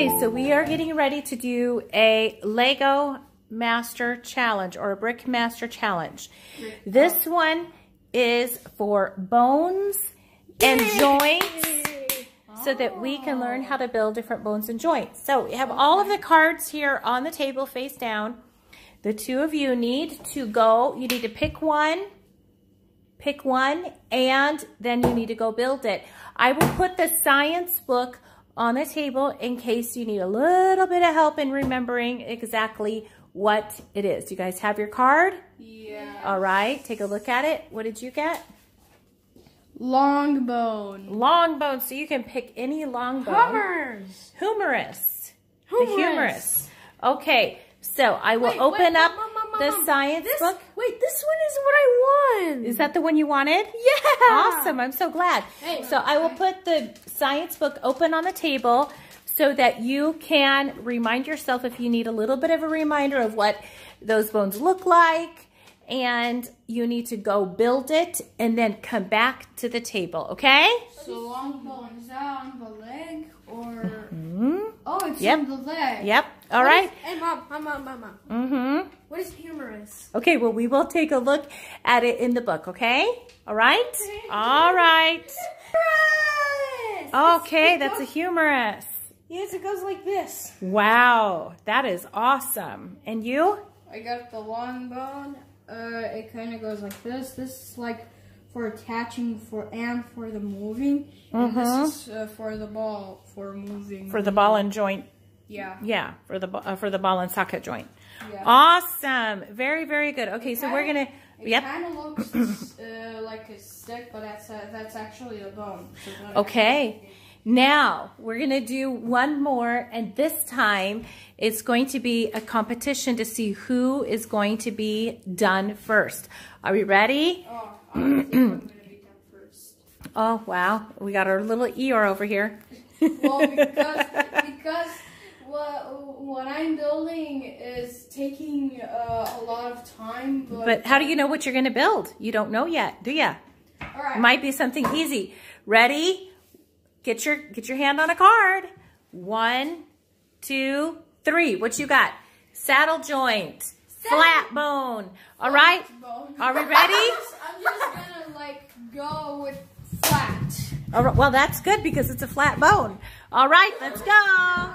Okay, so we are getting ready to do a Lego Master Challenge or a Brick Master Challenge. This one is for bones and joints so that we can ah. learn how to build different bones and joints. So we have all of the cards here on the table face down. The two of you need to go, you need to pick one, pick one, and then you need to go build it. I will put the science book on the table in case you need a little bit of help in remembering exactly what it is. You guys have your card? Yeah. All right, take a look at it. What did you get? Long bone. Long bone, so you can pick any long bone. Hummers. Humerus. The Humerus. humerus. Okay, so I will Wait, open wait, up the science This- book. Wait, this one is what I won. Is that the one you wanted? Yeah. Awesome. I'm so glad. Hey. so I will put the science book open on the table so that you can remind yourself if you need a little bit of a reminder of what those bones look like and you need to go build it and then come back to the table, okay? So long bone is that on the leg or? hmm Oh, it's Yep. on the leg. Yep. All What right. is- Hey, mom, mom, mom, mom, mom. Mm-hmm. Is? Okay, well, we will take a look at it in the book, okay? All right? All right. Okay, that's a humerus. Yes, it goes like this. Wow, that is awesome. And you? I got the long bone. Uh, it kind of goes like this. This is like for attaching for and for the moving. And Mhm. this is uh, for the ball for moving. For the ball and joint. Yeah. Yeah, for the uh, for the ball and socket joint. Yeah. Awesome. Very, very good. Okay, so we're going to It Yep. kind of looks uh, like a stick, but that's uh, that's actually a bone. So Okay. Now, we're going to do one more, and this time it's going to be a competition to see who is going to be done first. Are we ready? Oh, I think I'm gonna be done first. Oh, wow. We got our little Eeyore over here. Well, because because what what I'm building is taking uh, a lot of time. But, But how do you know what you're going to build? You don't know yet, do ya? All right. Might be something easy. Ready? Get your get your hand on a card. One, two, three. What you got? Saddle joint, flat bone. All right. Bone. Are we ready? I'm just, I'm just gonna like go with flat. Right. Well, that's good because it's a flat bone. All right, let's go.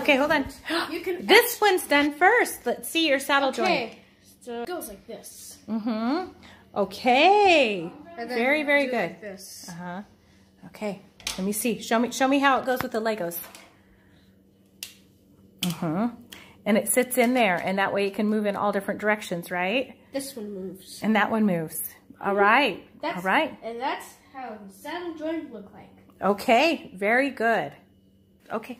Okay, hold on. You can. This one's done first. Let's see your saddle joint. So it goes like this. Mm-hmm. Okay. Very, very good. Like this. Uh-huh. Okay. Let me see. Show me show me how it goes with the Legos. Uh-huh. And it sits in there and that way it can move in all different directions, right? This one moves. And that one moves. All right. That's, all right. And that's how the saddle joint look like. Okay. Very good. Okay.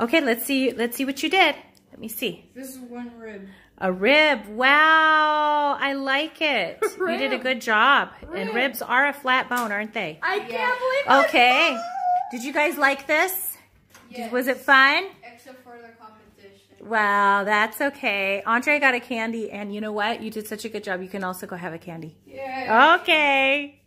Okay, let's see let's see what you did. Let me see. This is one rib. A rib. Wow. I like it. You did a good job. And ribs are a flat bone, aren't they? I Oh. can't believe Okay. Did you guys like this? Yes. Was it fun? Except for the competition. Well, that's okay. Andre got a candy, and you know what? You did such a good job. You can also go have a candy. Yeah. Okay.